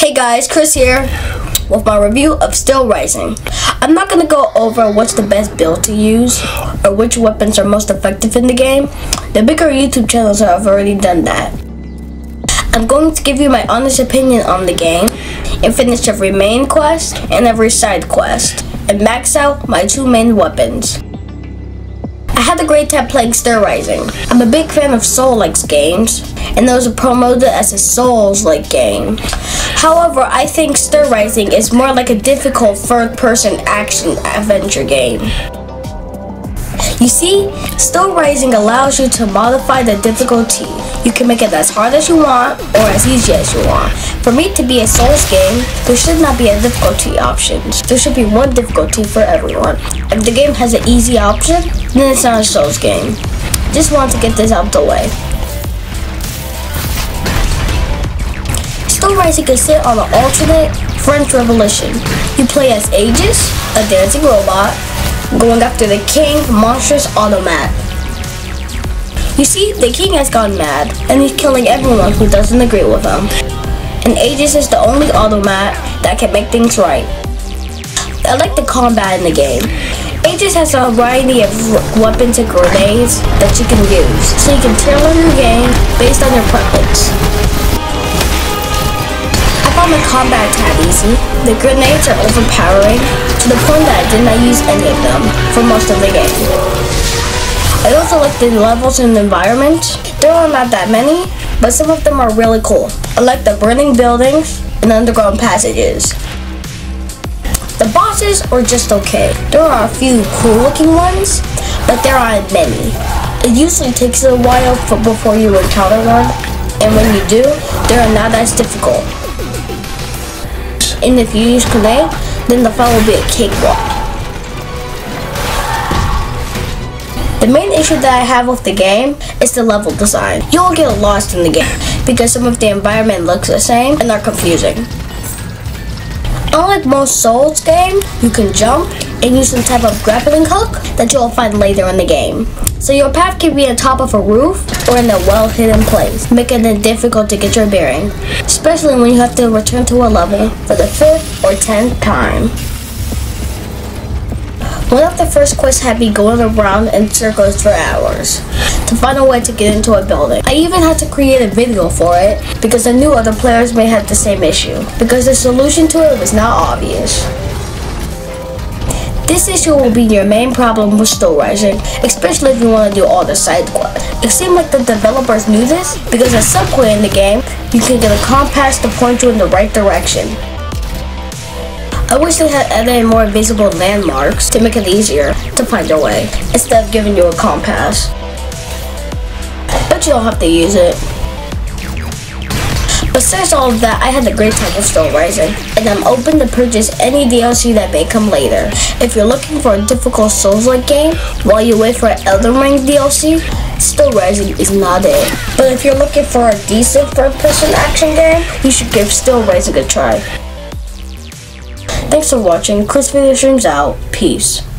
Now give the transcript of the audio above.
Hey guys, Chris here with my review of Steelrising. I'm not gonna go over what's the best build to use or which weapons are most effective in the game. The bigger YouTube channels have already done that. I'm going to give you my honest opinion on the game and finish every main quest and every side quest and max out my two main weapons. I had a great time playing Steelrising. I'm a big fan of Soul-like games, and those are promoted as a Souls-like game. However, I think Steelrising is more like a difficult third-person action adventure game. You see, Steelrising allows you to modify the difficulty. You can make it as hard as you want or as easy as you want. For me to be a Souls game, there should not be a difficulty option. There should be one difficulty for everyone. If the game has an easy option, then it's not a Souls game. Just want to get this out of the way. Rising can sit on an alternate French Revolution. You play as Aegis, a dancing robot, going after the king, monstrous automat. You see, the king has gone mad, and he's killing everyone who doesn't agree with him. And Aegis is the only automat that can make things right. I like the combat in the game. Aegis has a variety of weapons and grenades that you can use, so you can tailor your game based on your preference. Combat tab easy. The grenades are overpowering to the point that I did not use any of them for most of the game. I also like the levels and the environment. There are not that many, but some of them are really cool. I like the burning buildings and underground passages. The bosses are just okay. There are a few cool looking ones, but there aren't many. It usually takes a while for, before you encounter one, and when you do, they are not as difficult. And if you use grenade, then the fight will be a cakewalk. The main issue that I have with the game is the level design. You'll get lost in the game because some of the environment looks the same and are confusing. Unlike most Souls games, you can jump and use some type of grappling hook that you'll find later in the game. So your path can be on top of a roof or in a well-hidden place, making it difficult to get your bearing, especially when you have to return to a level for the fifth or tenth time. One of the first quests had me going around in circles for hours to find a way to get into a building. I even had to create a video for it because I knew other players may have the same issue because the solution to it was not obvious. This issue will be your main problem with Steelrising, especially if you want to do all the side quests. It seemed like the developers knew this because at some point in the game, you can get a compass to point you in the right direction. I wish they had added more visible landmarks to make it easier to find your way, instead of giving you a compass. But you don't have to use it. Besides all of that, I had a great time with Steelrising, and I'm open to purchase any DLC that may come later. If you're looking for a difficult Souls-like game, while you wait for Elden Ring DLC, Steelrising is not it. But if you're looking for a decent third-person action game, you should give Steelrising a try. Thanks for watching. Chris Video Streams out. Peace.